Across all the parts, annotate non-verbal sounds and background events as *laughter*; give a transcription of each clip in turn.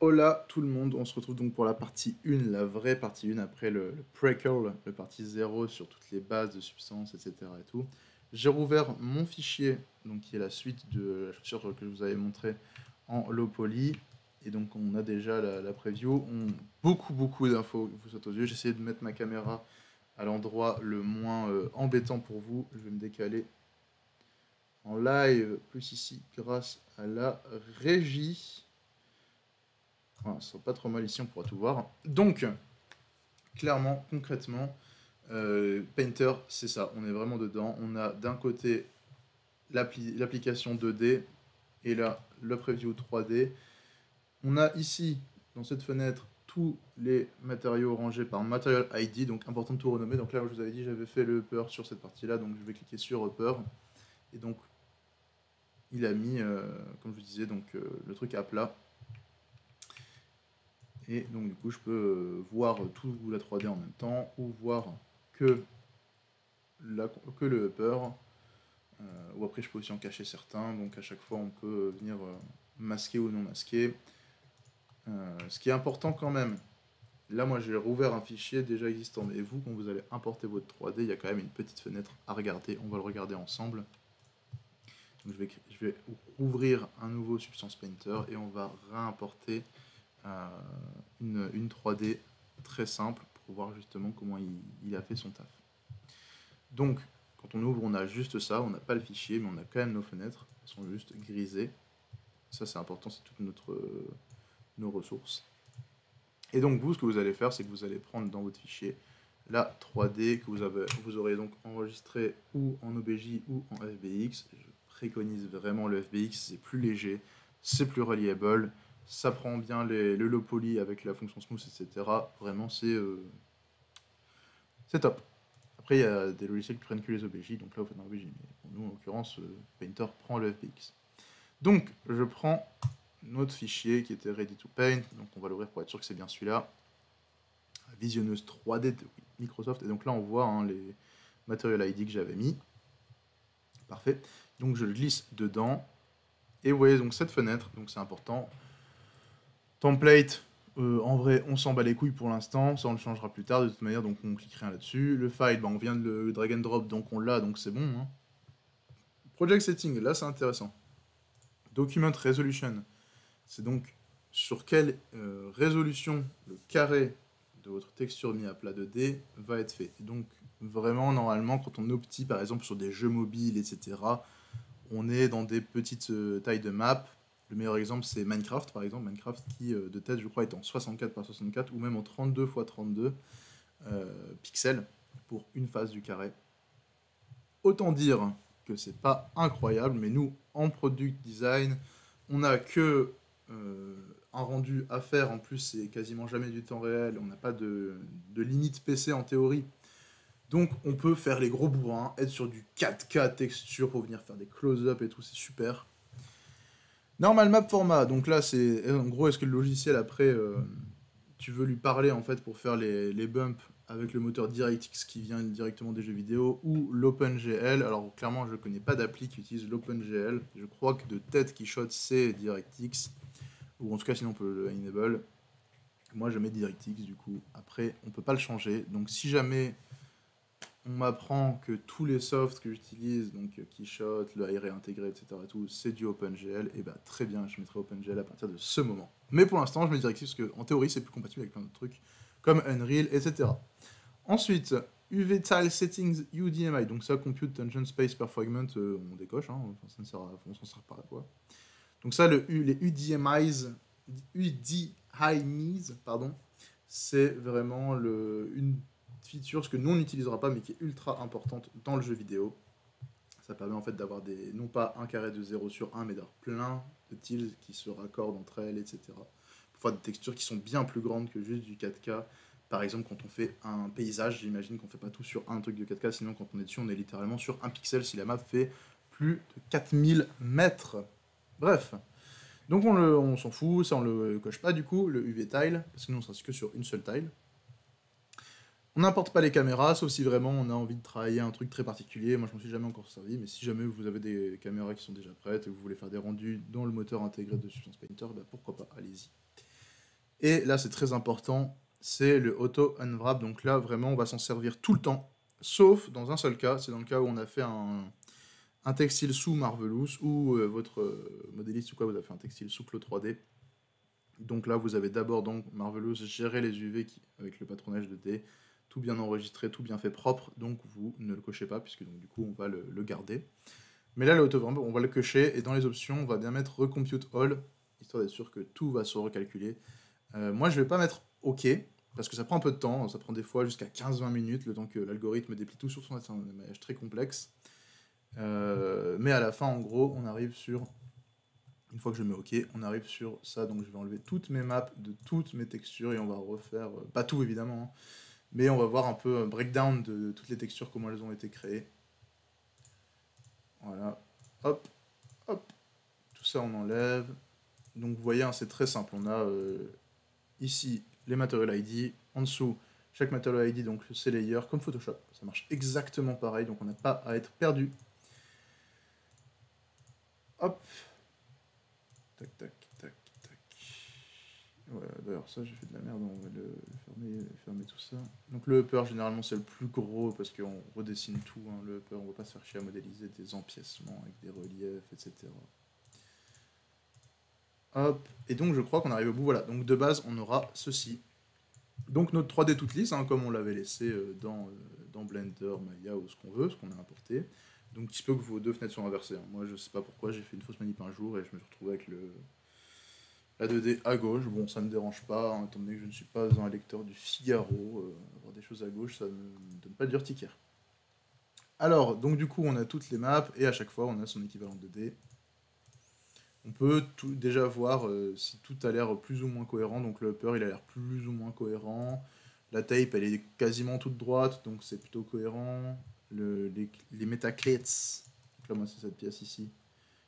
Hola tout le monde, on se retrouve donc pour la partie 1, la vraie partie 1 après le, le prequel, le partie 0 sur toutes les bases de substances, etc. Et tout. J'ai rouvert mon fichier, donc qui est la suite de la chaussure que je vous avais montré en low poly. Et donc on a déjà la, preview. Beaucoup beaucoup d'infos vous sautent aux yeux. J'ai essayé de mettre ma caméra à l'endroit le moins euh, embêtant pour vous. Je vais me décaler en live, plus ici, grâce à la régie. Voilà, ça sera pas trop mal ici, on pourra tout voir. Donc, clairement, concrètement, euh, Painter, c'est ça, on est vraiment dedans. On a d'un côté l'application 2D et là, le preview 3D. On a ici, dans cette fenêtre, tous les matériaux rangés par Material ID, donc important de tout renommer. Donc là, je vous avais dit, j'avais fait le upper sur cette partie-là, donc je vais cliquer sur upper. Et donc, il a mis, euh, comme je vous disais, donc, euh, le truc à plat. Et donc du coup, je peux euh, voir tout la 3D en même temps, ou voir que, que le upper, ou après je peux aussi en cacher certains, donc à chaque fois on peut venir masquer ou non masquer. ce qui est important quand même, là moi j'ai rouvert un fichier déjà existant, mais vous, quand vous allez importer votre 3D, il y a quand même une petite fenêtre à regarder, on va le regarder ensemble. Je, vais, je vais rouvrir un nouveau Substance Painter et on va réimporter euh, une, une, 3D très simple pour voir justement comment il, a fait son taf. Donc, quand on ouvre, on a juste ça, on n'a pas le fichier, mais on a quand même nos fenêtres, elles sont juste grisées. Ça, c'est important, c'est toutes notre, nos ressources. Et donc, vous, ce que vous allez faire, c'est que vous allez prendre dans votre fichier la 3D que vous, avez, vous aurez donc enregistré ou en OBJ ou en FBX préconise vraiment le FBX, c'est plus léger, c'est plus reliable, ça prend bien les, le low poly avec la fonction smooth, etc. Vraiment, c'est euh, c'est top. Après, il y a des logiciels qui prennent que les OBJ, donc là, vous faites un OBJ. Mais pour nous, en l'occurrence, euh, Painter prend le FBX. Donc, je prends notre fichier qui était ready to paint. Donc, on va l'ouvrir pour être sûr que c'est bien celui-là. Visionneuse 3D de Microsoft. Et donc là, on voit hein, les Material ID que j'avais mis. Parfait. Donc je le glisse dedans. Et vous voyez donc cette fenêtre, donc c'est important. Template, euh, en vrai, on s'en bat les couilles pour l'instant, ça on le changera plus tard de toute manière, donc on clique rien là-dessus. Le file, bah, on vient de le drag and drop, donc on l'a, donc c'est bon. Hein. Project setting, là c'est intéressant. Document resolution, c'est donc sur quelle euh, résolution le carré de votre texture mis à plat 2D va être fait. donc vraiment, normalement, quand on optit par exemple sur des jeux mobiles, etc., on est dans des petites euh, tailles de map. Le meilleur exemple, c'est Minecraft, par exemple. Minecraft qui, euh, de tête, je crois, est en 64 par 64 ou même en 32 x 32 pixels pour une face du carré. Autant dire que c'est pas incroyable, mais nous, en product design, on n'a que euh, un rendu à faire. En plus, c'est quasiment jamais du temps réel. On n'a pas de, limite PC en théorie. Donc on peut faire les gros bourrins, être sur du 4K texture pour venir faire des close-up et tout, c'est super. Normal map format, donc là c'est en gros est-ce que le logiciel après euh, tu veux lui parler en fait pour faire les, les, bumps avec le moteur DirectX qui vient directement des jeux vidéo ou l'OpenGL? Alors clairement je connais pas d'appli qui utilise l'OpenGL, je crois que de tête qui shot c'est DirectX ou en tout cas sinon on peut le enable. Moi je mets DirectX du coup. Après on peut pas le changer donc si jamais on m'apprend que tous les softs que j'utilise, donc Keyshot, le Aire intégré, etc., et tout, c'est du OpenGL, et bah très bien, je mettrai OpenGL à partir de ce moment. Mais pour l'instant, je mets Directive parce qu'en théorie, c'est plus compatible avec plein d'autres trucs, comme Unreal, etc. Ensuite, UV Tile Settings UDMI, donc ça, Compute Tension Space Per Fragment, euh, on décoche, hein, ça ne sert on s'en sert pas à quoi. Donc ça, le, les UDMIs, UDIMIs, pardon, c'est vraiment le, une feature, ce que nous on n'utilisera pas, mais qui est ultra importante dans le jeu vidéo. Ça permet en fait d'avoir des, non pas un carré de 0 sur 1, mais d'avoir plein de tiles qui se raccordent entre elles, etc. Faire des textures qui sont bien plus grandes que juste du 4K. Par exemple, quand on fait un paysage, j'imagine qu'on fait pas tout sur un truc de 4K, sinon quand on est dessus, on est littéralement sur un pixel si la map fait plus de 4000 mètres. Bref. Donc on, on s'en fout, ça on le coche pas du coup, le UV tile, parce que nous on sera que sur une seule tile. On n'importe pas les caméras, sauf si vraiment on a envie de travailler un truc très particulier. Moi, je m'en suis jamais encore servi, mais si jamais vous avez des caméras qui sont déjà prêtes et que vous voulez faire des rendus dans le moteur intégré de Substance Painter, bah pourquoi pas, allez-y. Et là, c'est très important, c'est le auto unwrap. Donc là, vraiment, on va s'en servir tout le temps, sauf dans un seul cas, c'est dans le cas où on a fait un, textile sous Marvelous ou euh, votre euh, modéliste ou quoi, vous avez fait un textile sous Clo 3D. Donc là, vous avez d'abord donc Marvelous gérer les UV avec le patronage de D, tout bien enregistré, tout bien fait propre, donc vous ne le cochez pas puisque donc, du coup on va le, garder. Mais là, l'auto on va le cocher et dans les options, on va bien mettre Recompute All, histoire d'être sûr que tout va se recalculer. Euh, moi, je vais pas mettre OK, parce que ça prend un peu de temps, ça prend des fois jusqu'à 15-20 minutes, le temps que l'algorithme déplie tout sur son maillage très complexe. Euh, mais à la fin, en gros, on arrive sur, une fois que je mets OK, on arrive sur ça. Donc je vais enlever toutes mes maps de toutes mes textures et on va refaire, euh, pas tout évidemment, hein, mais on va voir un peu un breakdown de toutes les textures, comment elles ont été créées. Voilà, hop, hop, tout ça on enlève. Donc vous voyez, hein, c'est très simple. On a euh, ici les Material ID, en dessous chaque Material ID, donc c'est layer, comme Photoshop. Ça marche exactement pareil, donc on n'a pas à être perdu. Hop. Tac, tac, tac, tac. D'ailleurs, ça, j'ai fait de la merde, on va le fermer, fermer tout ça. Donc le upper, généralement, c'est le plus gros parce qu'on redessine tout. Hein, le upper, on va pas se faire chier à modéliser des empiècements avec des reliefs, etc. Hop. Et donc, je crois qu'on arrive au bout. Voilà. Donc, de base, on aura ceci. Donc, notre 3D toute lisse, hein, comme on l'avait laissé euh, dans, euh, dans Blender, Maya ou ce qu'on veut, ce qu'on a importé. Donc il se peut que vos deux fenêtres soient inversées. Hein. Moi je sais pas pourquoi, j'ai fait une fausse manip un jour et je me suis retrouvé avec le la 2D à gauche. Bon ça me dérange pas, hein, étant donné que je ne suis pas un lecteur du Figaro, euh, avoir des choses à gauche ça ne me donne pas de l'urticaire. Alors, donc du coup on a toutes les maps et à chaque fois on a son équivalent 2D. On peut déjà voir euh, si tout a l'air plus ou moins cohérent, donc le upper il a l'air plus ou moins cohérent. La tape elle est quasiment toute droite, donc c'est plutôt cohérent le, les, les. Donc là, moi, c'est cette pièce ici,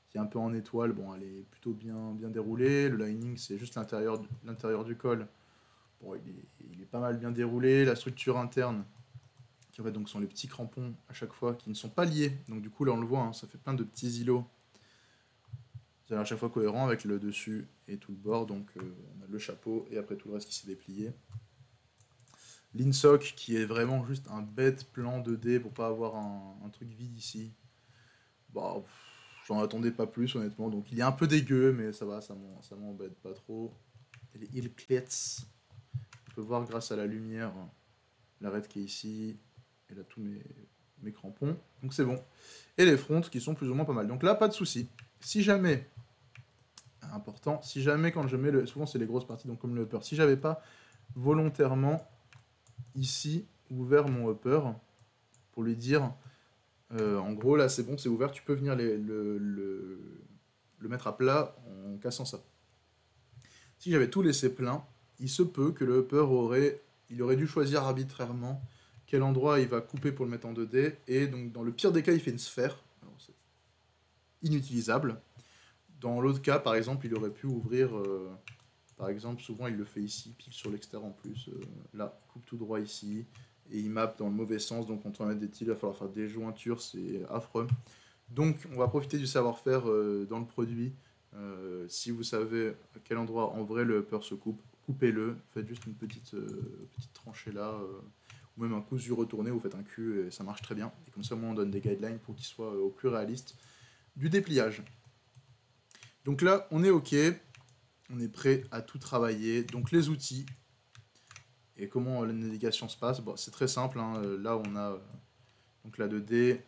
qui est un peu en étoile. Bon, elle est plutôt bien, bien déroulée. Le lining, c'est juste l'intérieur du col. Bon, il est, pas mal bien déroulé. La structure interne, qui en fait donc sont les petits crampons à chaque fois, qui ne sont pas liés. Donc du coup, là, on le voit, hein, ça fait plein de petits îlots. C'est à chaque fois cohérent avec le dessus et tout le bord. Donc euh, on a le chapeau et après tout le reste qui s'est déplié. L'Insoc qui est vraiment juste un bête plan 2D pour pas avoir un, truc vide ici. Bah, j'en attendais pas plus honnêtement. Donc il est un peu dégueu, mais ça va, ça m'embête pas trop. Les Hillclets, on peut voir grâce à la lumière l'arête qui est ici. Et là tous mes, mes crampons. Donc c'est bon. Et les fronts qui sont plus ou moins pas mal. Donc là, pas de souci. Si jamais, important, si jamais quand je mets le. Souvent c'est les grosses parties, donc comme le upper, si j'avais pas volontairement ici ouvert mon upper pour lui dire euh, en gros là c'est bon c'est ouvert tu peux venir le, mettre à plat en cassant ça si j'avais tout laissé plein il se peut que le upper aurait dû choisir arbitrairement quel endroit il va couper pour le mettre en 2D et donc dans le pire des cas il fait une sphère inutilisable dans l'autre cas par exemple il aurait pu ouvrir euh, par exemple, souvent il le fait ici, pile sur l'extérieur en plus. Euh, là, coupe tout droit ici. Et il map dans le mauvais sens, donc quand on a des tiles, il va falloir faire des jointures, c'est affreux. Donc on va profiter du savoir-faire euh, dans le produit. Euh, si vous savez à quel endroit en vrai le upper se coupe, coupez-le. Faites juste une petite, petite tranchée là, ou même un cousu retourné, vous faites un cul et ça marche très bien. Et comme ça, moi, on donne des guidelines pour qu'il soit au plus réaliste du dépliage. Donc là, on est OK. On est prêt à tout travailler. Donc les outils. Et comment la navigation se passe? C'est très simple. Hein. Là, on a donc la 2D.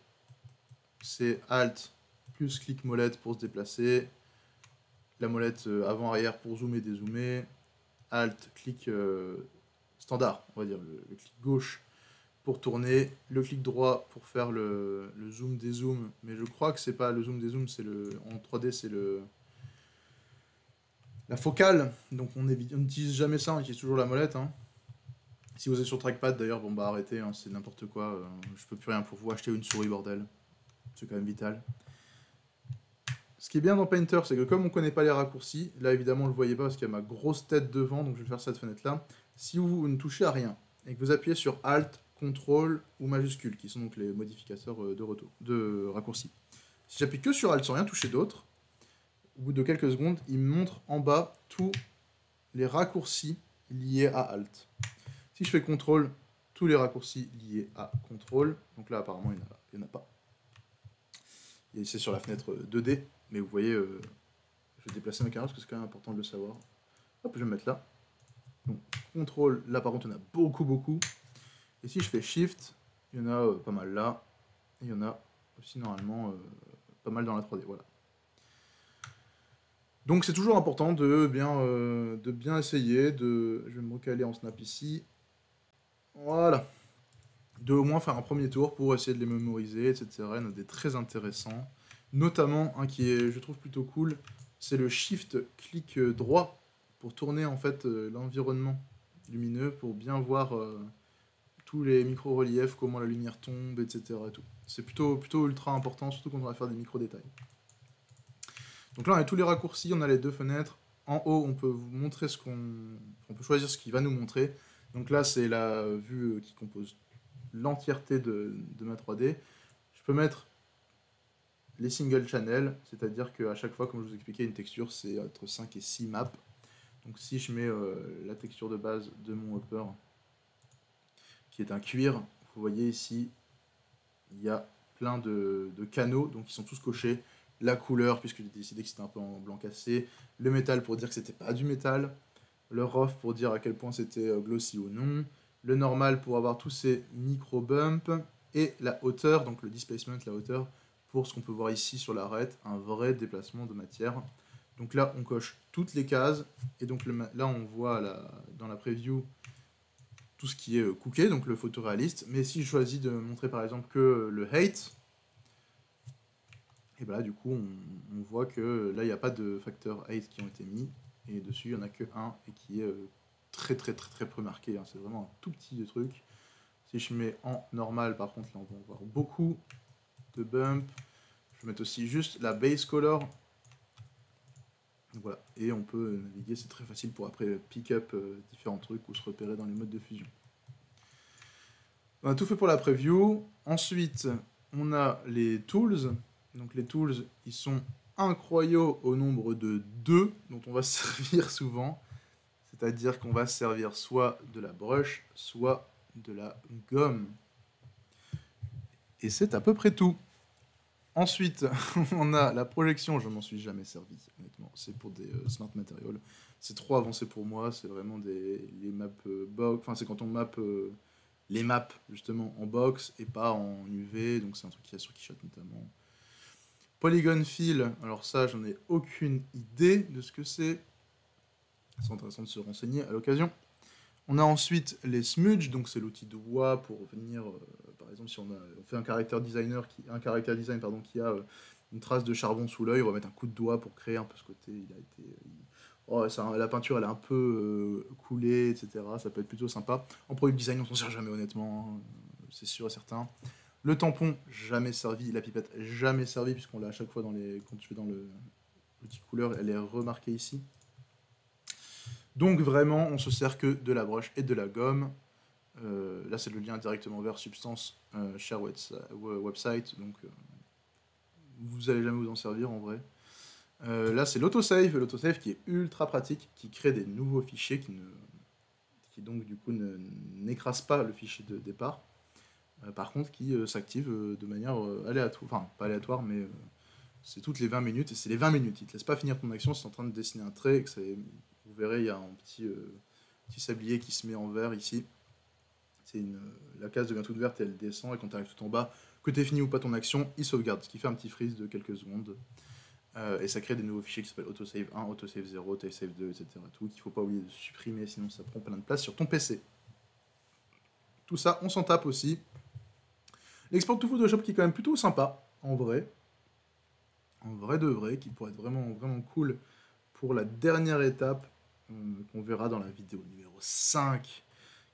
C'est Alt plus clic molette pour se déplacer. La molette euh, avant-arrière pour zoomer, dézoomer. Alt, clic euh, standard, on va dire, le, clic gauche pour tourner, le clic droit pour faire le, le zoom, dézoom, mais je crois que c'est pas le zoom, dézoom, c'est le en 3D, c'est le la focale, donc on n'utilise jamais ça, on utilise toujours la molette. Hein. Si vous êtes sur trackpad d'ailleurs, bon bah arrêtez, hein, c'est n'importe quoi. Euh, je peux plus rien pour vous, acheter une souris bordel. C'est quand même vital. Ce qui est bien dans Painter, c'est que comme on connaît pas les raccourcis, là évidemment on le voyez pas parce qu'il y a ma grosse tête devant, donc je vais faire cette fenêtre là. Si vous ne touchez à rien et que vous appuyez sur Alt, Ctrl ou majuscule, qui sont donc les modificateurs euh, de, retour, de raccourcis. Si j'appuie que sur Alt sans rien toucher d'autre, au bout de quelques secondes, il me montre en bas tous les raccourcis liés à Alt. Si je fais CTRL, tous les raccourcis liés à CTRL, donc là apparemment il n'y en, a pas. C'est sur la fenêtre 2D, mais vous voyez, euh, je vais déplacer ma caméra parce que c'est quand même important de le savoir. Hop, je vais me mettre là. Donc, CTRL, là par contre il y en a beaucoup beaucoup. Et si je fais Shift, il y en a euh, pas mal là. Et il y en a aussi normalement euh, pas mal dans la 3D. Voilà. Donc c'est toujours important de bien, euh, de bien essayer. Je vais me recaler en snap ici. Voilà. De au moins faire un premier tour pour essayer de les mémoriser, etc. Il y en a des très intéressants. Notamment un qui est, je trouve, plutôt cool. C'est le Shift clic droit pour tourner en fait l'environnement lumineux pour bien voir tous les micro-reliefs, comment la lumière tombe, etc. C'est plutôt, plutôt ultra important, surtout quand on va faire des micro-détails. Donc là, on a tous les raccourcis, on a les deux fenêtres. En haut, on peut vous montrer ce qu'on... On peut choisir ce qu'il va nous montrer. Donc là, c'est la vue qui compose l'entièreté de, ma 3D. Je peux mettre les single channels, c'est-à-dire qu'à chaque fois, comme je vous expliquais, une texture, c'est entre 5 et 6 maps. Donc si je mets euh, la texture de base de mon upper qui est un cuir. Vous voyez ici, il y a plein de, canaux, donc ils sont tous cochés. La couleur, puisque j'ai décidé que c'était un peu en blanc cassé. Le métal pour dire que c'était pas du métal. Le rough pour dire à quel point c'était euh, glossy ou non. Le normal pour avoir tous ces micro-bumps. Et la hauteur, donc le displacement, la hauteur, pour ce qu'on peut voir ici sur l'arête, un vrai déplacement de matière. Donc là, on coche toutes les cases. Et donc là, on voit dans la preview tout ce qui est euh, cooké, donc le photoréaliste. Mais si je choisis de montrer par exemple que le hate, et bien là du coup on, voit que là il n'y a pas de facteurs hate qui ont été mis, et dessus il n'y en a que un, et qui est euh, très très très très peu marqué, hein. c'est vraiment un tout petit truc. Si je mets en normal par contre là on va voir beaucoup de bumps. Je vais mettre aussi juste la base color voilà, et on peut naviguer, c'est très facile pour après pick up euh, différents trucs ou se repérer dans les modes de fusion. On a tout fait pour la preview. Ensuite, on a les tools. Donc les tools, ils sont incroyables au nombre de deux dont on va se *laughs* servir souvent. C'est-à-dire qu'on va servir soit de la brush, soit de la gomme. Et c'est à peu près tout. Ensuite, *laughs* on a la projection, je m'en suis jamais servi, honnêtement. C'est pour des euh, smart materials. C'est trop avancé pour moi, c'est vraiment des les maps euh, box. Enfin, c'est quand on map euh, les maps justement en box et pas en UV, donc c'est un truc qui a sur Keyshot notamment. Polygon Fill, alors ça, j'en ai aucune idée de ce que c'est. C'est intéressant de se renseigner à l'occasion. On a ensuite les smudge, donc c'est l'outil de voix pour venir par exemple, si on, fait un caractère designer un caractère design pardon, qui a euh, une trace de charbon sous l'œil, on va mettre un coup de doigt pour créer un peu ce côté. Il a été, oh, la peinture elle a un peu euh, coulé, etc. Ça peut être plutôt sympa. En product design, on s'en sert jamais honnêtement, hein, c'est sûr et certain. Le tampon, jamais servi. La pipette, jamais servi, puisqu'on l'a à chaque fois dans les, quand tu dans le l'outil couleur, elle est remarquée ici. Donc vraiment, on se sert que de la broche et de la gomme. Euh, là, c'est le lien directement vers Substance euh, Share Website, donc euh, vous allez jamais vous en servir en vrai. là, c'est l'autosave, l'autosave qui est ultra pratique, qui crée des nouveaux fichiers, qui, ne, qui donc du coup n'écrase pas le fichier de départ. Par contre, qui s'active de manière aléatoire, enfin pas aléatoire, mais c'est toutes les 20 minutes, et c'est les 20 minutes. Il te laisse pas finir ton action es en train de dessiner un trait, vous verrez, il y a un petit, petit sablier qui se met en vert ici c'est la case devient toute verte et elle descend, et quand tu arrives tout en bas, que tu fini ou pas ton action, il sauvegarde, ce qui fait un petit freeze de quelques secondes. Euh, et ça crée des nouveaux fichiers qui s'appellent autosave 1, autosave 0, autosave 2, etc. Tout qu'il faut pas oublier de supprimer, sinon ça prend plein de place sur ton PC. Tout ça, on s'en tape aussi. L'export to Photoshop qui est quand même plutôt sympa, en vrai. En vrai de vrai, qui pourrait être vraiment, vraiment cool pour la dernière étape euh, qu'on verra dans la vidéo numéro 5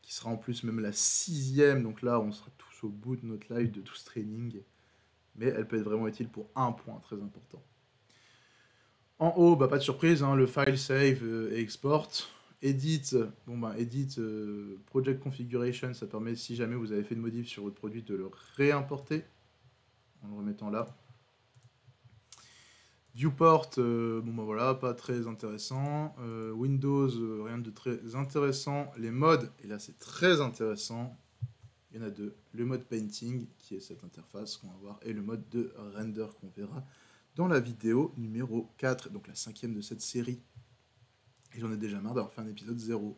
qui sera en plus même la sixième. Donc là, on sera tous au bout de notre live, de tout ce training. Mais elle peut être vraiment utile pour un point très important. En haut, bah, pas de surprise, hein, le file save euh, et export. Edit, bon bah, edit euh, project configuration, ça permet si jamais vous avez fait une modif sur votre produit de le réimporter en le remettant là. Viewport, euh, bon bah voilà, pas très intéressant. Euh, Windows, euh, rien de très intéressant. Les modes, et là c'est très intéressant. Il y en a deux. Le mode Painting, qui est cette interface qu'on va voir, et le mode de render qu'on verra dans la vidéo numéro 4, donc la cinquième de cette série. Et j'en ai déjà marre d'avoir fait un épisode 0.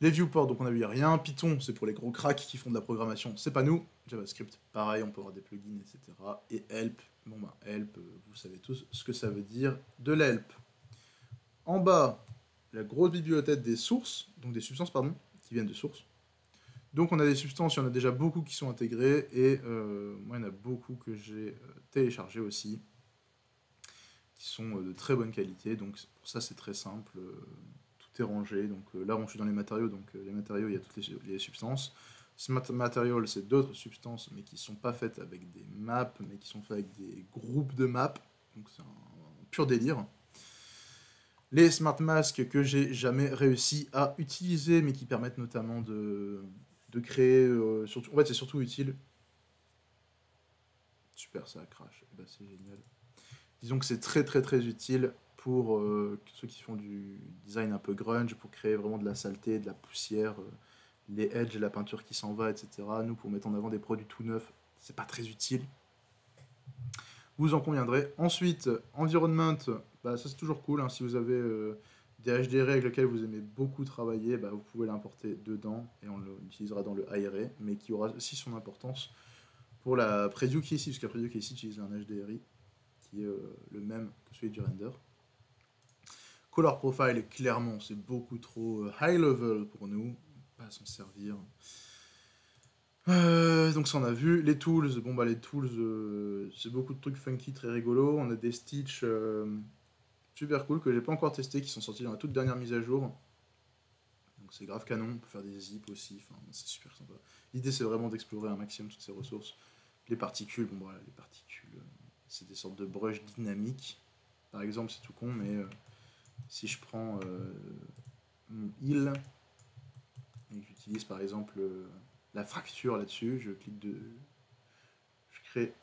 Les viewports, donc on a vu rien. Python, c'est pour les gros cracks qui font de la programmation, c'est pas nous. JavaScript, pareil, on peut avoir des plugins, etc. Et help, bon bah help, euh, vous savez tous ce que ça veut dire de l'help. En bas, la grosse bibliothèque des sources, donc des substances, pardon, qui viennent de sources. Donc on a des substances, il y en a déjà beaucoup qui sont intégrées, et euh, moi il y en a beaucoup que j'ai euh, téléchargés aussi, qui sont de très bonne qualité, donc pour ça c'est très simple rangé. Donc euh, là, on suis dans les matériaux, donc euh, les matériaux, il y a toutes les, substances. Smart Material, c'est d'autres substances, mais qui sont pas faites avec des maps, mais qui sont faites avec des groupes de maps. Donc c'est un pur délire. Les Smart Masks que j'ai jamais réussi à utiliser, mais qui permettent notamment de, de créer... Euh, surtout, en fait, c'est surtout utile. Super, ça crash. Eh ben, c'est génial. Disons que c'est très très très utile pour euh, ceux qui font du design un peu grunge, pour créer vraiment de la saleté, de la poussière, euh, les edges, la peinture qui s'en va, etc. Nous, pour mettre en avant des produits tout neufs, c'est pas très utile. Vous en conviendrez. Ensuite, environment, bah, ça c'est toujours cool. Hein. Si vous avez euh, des HDR avec lesquels vous aimez beaucoup travailler, bah, vous pouvez l'importer dedans et on l'utilisera dans le IRA, mais qui aura aussi son importance pour la preview qui est ici, parce la preview qui est ici utilise un HDRI qui est le même que celui du render. Color Profile, clairement, c'est beaucoup trop euh, high level pour nous. Pas s'en servir. Euh, donc ça on a vu. Les tools, bon bah les tools, euh, c'est beaucoup de trucs funky, très rigolo. On a des Stitch super cool que j'ai pas encore testé, qui sont sortis dans la toute dernière mise à jour. Donc c'est grave canon, on peut faire des zips aussi, c'est super sympa. L'idée c'est vraiment d'explorer un maximum toutes ces ressources. Les particules, bon voilà, les particules, c'est des sortes de brushes dynamiques. Par exemple, c'est tout con, mais si je prends euh, mon il et que j'utilise par exemple euh, la fracture là-dessus, je clique de. Je crée.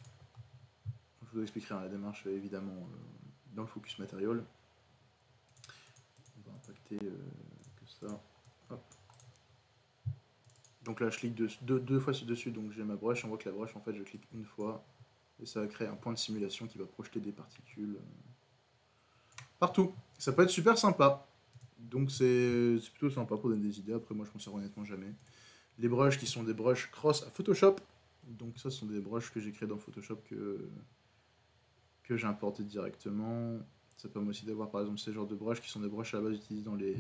Je vous expliquerai la démarche évidemment euh, dans le focus matériel. On va impacter que ça. Donc là, je clique deux, deux, fois dessus, donc j'ai ma broche. On voit que la broche, en fait, je clique une fois et ça va créer un point de simulation qui va projeter des particules partout. Ça peut être super sympa. Donc c'est plutôt sympa pour donner des idées. Après, moi, je m'en sers honnêtement jamais. Les brushes qui sont des brushes cross à Photoshop. Donc ça, sont des brushes que j'ai créés dans Photoshop que, que j'ai importé directement. Ça permet aussi d'avoir par exemple ces genres de brushes qui sont des brushes à la base utilisées dans les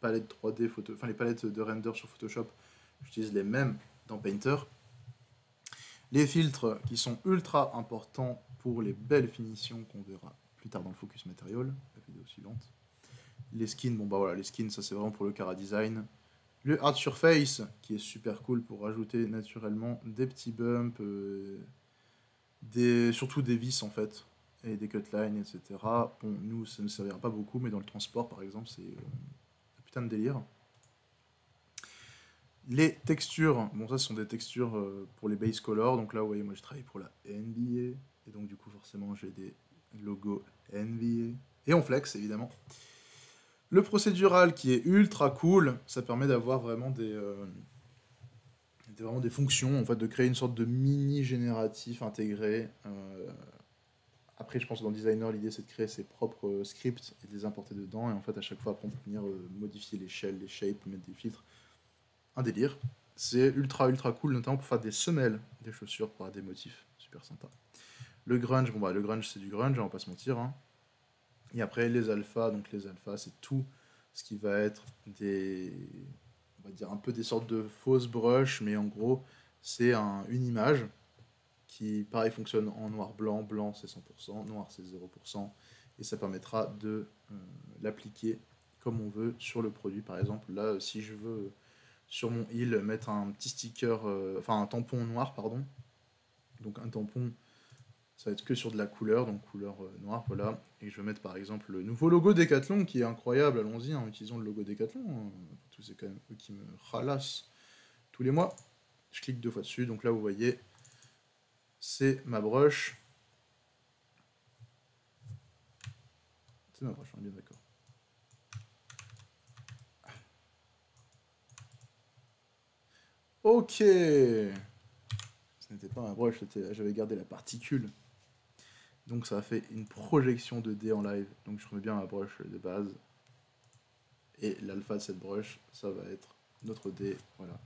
palettes 3D, photo, enfin les palettes de render sur Photoshop. J'utilise les mêmes dans Painter. Les filtres qui sont ultra importants pour les belles finitions qu'on verra plus tard dans le focus matériel, la vidéo suivante. Les skins, bon bah voilà, les skins, ça c'est vraiment pour le cara design. Le hard surface, qui est super cool pour rajouter naturellement des petits bumps, euh, des, surtout des vis en fait, et des cutlines, etc. Bon, nous, ça ne servira pas beaucoup, mais dans le transport par exemple, c'est euh, un putain de délire. Les textures, bon ça ce sont des textures euh, pour les base colors, donc là vous voyez moi je travaille pour la NBA, et donc du coup forcément j'ai des logo NBA. Et on flex, évidemment. Le procédural qui est ultra cool, ça permet d'avoir vraiment des, euh, vraiment des fonctions, en fait, de créer une sorte de mini génératif intégré. Euh, après, je pense que dans Designer, l'idée c'est de créer ses propres scripts et de les importer dedans. Et en fait, à chaque fois, après, on peut venir modifier l'échelle, les shapes, mettre des filtres. Un délire. C'est ultra ultra cool, notamment pour faire des semelles des chaussures, pour des motifs. Super sympa. Le grunge, bon bah le grunge c'est du grunge, on va pas se mentir. Hein. Et après les alphas, donc les alphas c'est tout ce qui va être des, on va dire un peu des sortes de fausses brushes, mais en gros c'est un, une image qui pareil fonctionne en noir blanc, blanc c'est 100%, noir c'est 0%, et ça permettra de euh, l'appliquer comme on veut sur le produit. Par exemple là si je veux sur mon île mettre un petit sticker, euh, enfin un tampon noir pardon, donc un tampon ça va être que sur de la couleur, donc couleur euh, noire, voilà. Et je vais mettre par exemple le nouveau logo Decathlon qui est incroyable, allons-y, en utilisant le logo Decathlon. Hein. Tout c'est quand même eux qui me ralassent tous les mois. Je clique deux fois dessus, donc là vous voyez, c'est ma brush. C'est ma broche, on est bien d'accord. Ok. Ce n'était pas ma broche, j'avais gardé la particule. Donc ça a fait une projection de dé en live. Donc je remets bien ma broche de base. Et l'alpha de cette broche, ça va être notre dé. Voilà.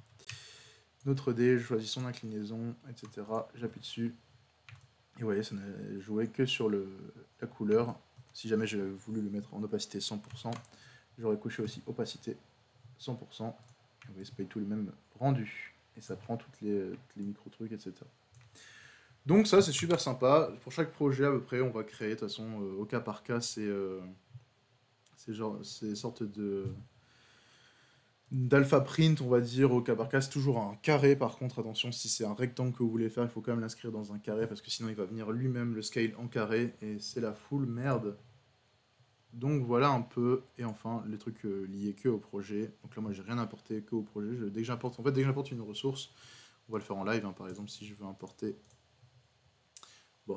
Notre dé, je choisis son inclinaison, etc. J'appuie dessus. Et vous voyez, ça n'a joué que sur la couleur. Si jamais j'avais voulu le mettre en opacité 100%, j'aurais couché aussi opacité 100%. Vous voyez, c'est pas du tout le même rendu. Et ça prend toutes les, micro-trucs, etc. Donc ça, c'est super sympa. Pour chaque projet, à peu près, on va créer, de toute façon, euh, au cas par cas, c'est euh, sortes de d'alpha print, on va dire, au cas par cas, c'est toujours un carré. Par contre, attention, si c'est un rectangle que vous voulez faire, il faut quand même l'inscrire dans un carré, parce que sinon, il va venir lui-même le scale en carré, et c'est la full merde. Donc voilà un peu, et enfin, les trucs euh, liés que au projet. Donc là, moi, j'ai rien importé que au projet. dès que j'importe, en fait, dès que j'importe une ressource, on va le faire en live, hein, par exemple, si je veux importer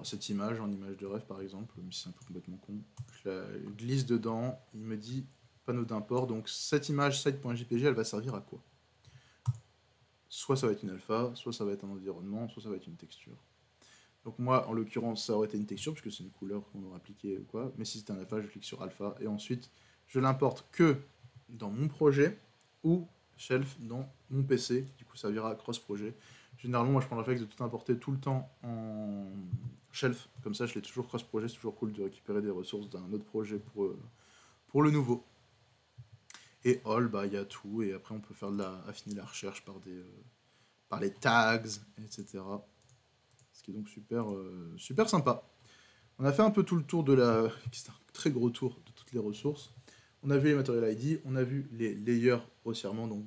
cette image en image de rêve, par exemple, mais c'est un peu complètement con. Je la glisse dedans, il me dit panneau d'import. Donc cette image site.jpg, elle va servir à quoi? Soit ça va être une alpha, soit ça va être un environnement, soit ça va être une texture. Donc moi, en l'occurrence, ça aurait été une texture, puisque c'est une couleur qu'on aurait appliquée ou quoi. Mais si c'est un alpha, je clique sur alpha, et ensuite, je l'importe que dans mon projet, ou shelf dans mon PC, du coup ça à cross-projet. Généralement, moi je prends le réflexe de tout importer tout le temps en shelf, comme ça je l'ai toujours cross-projet, c'est toujours cool de récupérer des ressources d'un autre projet pour, euh, pour le nouveau. Et all, bah, il y a tout. Et après, on peut faire de la, affiner la recherche par, des, euh, par les tags, etc. Qui est donc super, euh, super sympa. On a fait un peu tout le tour de la... *laughs* C'est un très gros tour de toutes les ressources. On a vu les Material ID, on a vu les layers grossièrement. Donc,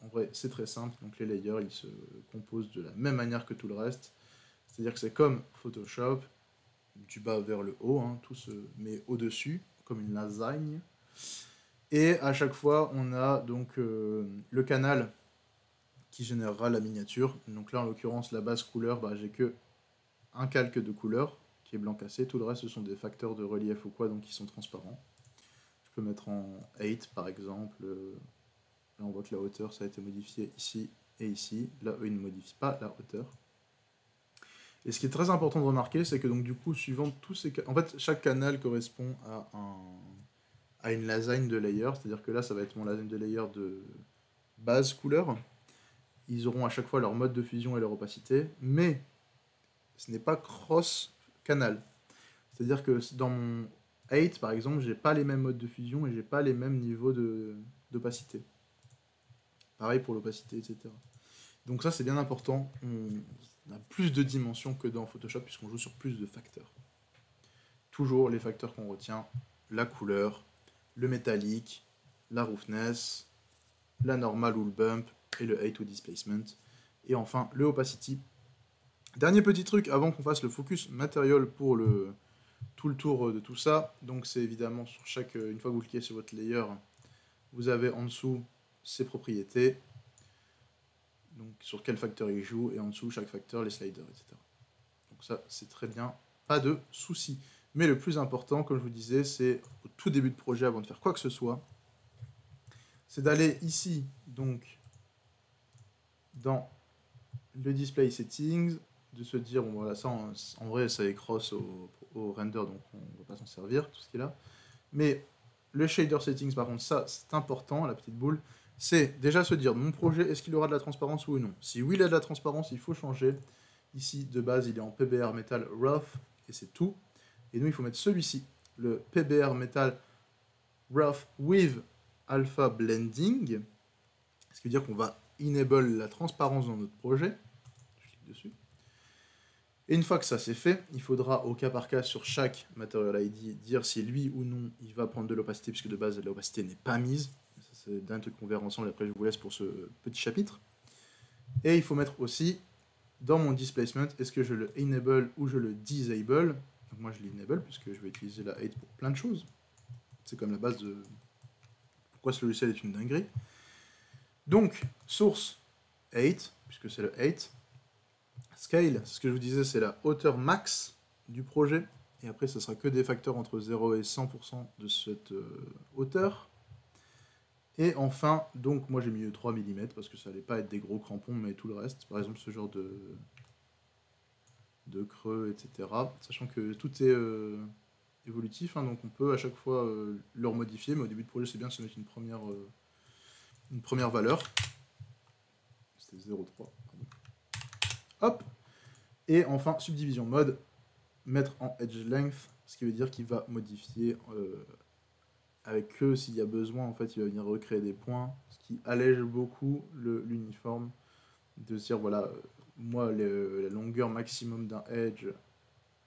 en vrai, c'est très simple. Donc, les layers, ils se composent de la même manière que tout le reste. C'est-à-dire que c'est comme Photoshop, du bas vers le haut, hein, tout se met au-dessus, comme une lasagne. Et à chaque fois, on a donc euh, le canal qui générera la miniature. Donc là, en l'occurrence, la base couleur, bah, j'ai que un calque de couleur qui est blanc cassé. Tout le reste, ce sont des facteurs de relief ou quoi, donc qui sont transparents. Je peux mettre en 8 par exemple. Là, on voit que la hauteur, ça a été modifié ici et ici. Là, eux, ils ne modifient pas la hauteur. Et ce qui est très important de remarquer, c'est que donc du coup, suivant tous ces... En fait, chaque canal correspond à un à une lasagne de layer, c'est-à-dire que là, ça va être mon lasagne de layer de base couleur. Ils auront à chaque fois leur mode de fusion et leur opacité, mais ce n'est pas cross-canal. C'est-à-dire que dans mon 8, par exemple, j'ai pas les mêmes modes de fusion et j'ai pas les mêmes niveaux d'opacité. Pareil pour l'opacité, etc. Donc ça, c'est bien important. On a plus de dimensions que dans Photoshop puisqu'on joue sur plus de facteurs. Toujours les facteurs qu'on retient, la couleur, le métallique, la roughness, la normale ou le bump, et le height ou displacement. Et enfin, le opacity. Dernier petit truc avant qu'on fasse le focus matériel pour le, tout le tour de tout ça. Donc c'est évidemment sur chaque, une fois que vous cliquez sur votre layer, vous avez en dessous ses propriétés. Donc sur quel facteur il joue, et en dessous chaque facteur, les sliders, etc. Donc ça c'est très bien, pas de soucis. Mais le plus important, comme je vous disais, c'est au tout début de projet, avant de faire quoi que ce soit, c'est d'aller ici, donc, dans le display settings, de se dire, bon voilà, ça en, vrai, ça est cross au, render, donc on ne va pas s'en servir, tout ce qui est là. Mais le shader settings, par contre, ça, c'est important, la petite boule, c'est déjà se dire, mon projet, est-ce qu'il aura de la transparence ou non? Si oui, il a de la transparence, il faut changer. Ici, de base, il est en PBR Metal Rough, et c'est tout. Et nous, il faut mettre celui-ci, le PBR Metal Rough with Alpha Blending. Ce qui veut dire qu'on va enable la transparence dans notre projet. Je clique dessus. Et une fois que ça c'est fait, il faudra au cas par cas sur chaque Material ID dire si lui ou non il va prendre de l'opacité, puisque de base l'opacité n'est pas mise. C'est d'un truc qu'on verra ensemble, après je vous laisse pour ce petit chapitre. Et il faut mettre aussi dans mon displacement, est-ce que je le enable ou je le disable? Donc moi je l'enable puisque je vais utiliser la 8 pour plein de choses. C'est comme la base de pourquoi ce logiciel est une dinguerie. Donc, source 8, puisque c'est le 8. Scale, ce que je vous disais, c'est la hauteur max du projet. Et après, ce sera que des facteurs entre 0 et 100% de cette euh, hauteur. Et enfin, donc moi j'ai mis 3 mm parce que ça allait pas être des gros crampons, mais tout le reste, par exemple ce genre de, de creux, etc. Sachant que tout est euh, évolutif, hein, donc on peut à chaque fois euh, leur modifier, mais au début de projet c'est bien de se mettre une première, une première valeur. C'était 0,3. Hop Et enfin, subdivision mode, mettre en edge length, ce qui veut dire qu'il va modifier euh, avec eux s'il y a besoin. En fait, il va venir recréer des points, ce qui allège beaucoup l'uniforme. De dire, voilà, moi, la longueur maximum d'un edge,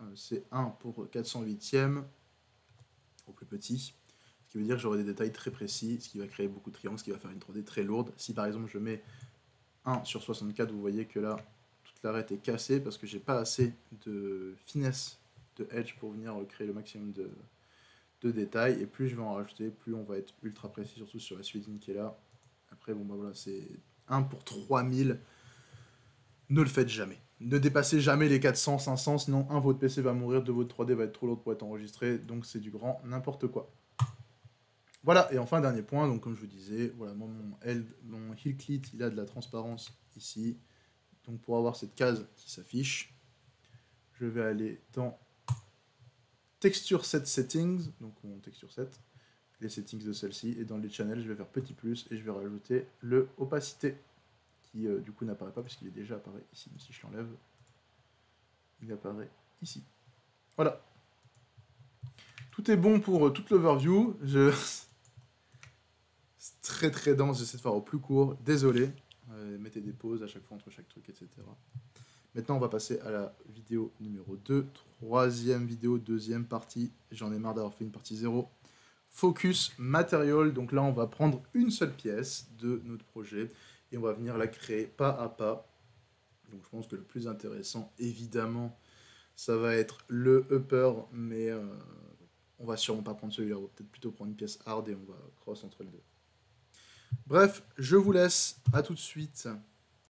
euh, c'est 1 pour 408e, au plus petit. Qui veut dire que j'aurai des détails très précis, ce qui va créer beaucoup de triangles, ce qui va faire une 3D très lourde. Si par exemple je mets 1 sur 64, vous voyez que là, l'arête est cassée parce que j'ai pas assez de finesse de edge pour venir créer le maximum de, détails. Et plus je vais en rajouter, plus on va être ultra précis, surtout sur la suite qui est là. Après, bon, bah voilà, c'est 1 pour 3000. Ne le faites jamais. Ne dépassez jamais les 400, 500, sinon, un, votre PC va mourir, deux, votre 3D va être trop lourd pour être enregistré, donc c'est du grand n'importe quoi. Voilà, et enfin, dernier point, donc comme je vous disais, voilà, mon, mon il a de la transparence ici. Donc pour avoir cette case qui s'affiche, je vais aller dans Texture Set Settings, donc mon Texture Set, les settings de celle-ci, et dans les channels, je vais faire petit plus et je vais rajouter le opacité, qui euh, du coup n'apparaît pas puisqu'il est déjà apparu ici. Mais si je l'enlève, il apparaît ici. Voilà. Tout est bon pour euh, toute l'overview. Je... Très très dense, j'essaie de faire au plus court. Désolé mettez des pauses à chaque fois entre chaque truc, etc. Maintenant, on va passer à la vidéo numéro 2, troisième vidéo, deuxième partie. J'en ai marre d'avoir fait une partie 0. Focus Material. Donc là, on va prendre une seule pièce de notre projet et on va venir la créer pas à pas. Donc je pense que le plus intéressant, évidemment, ça va être le upper, mais euh, on va sûrement pas prendre celui-là. On va peut-être plutôt prendre une pièce hard et on va cross entre les deux. Bref, je vous laisse. À tout de suite.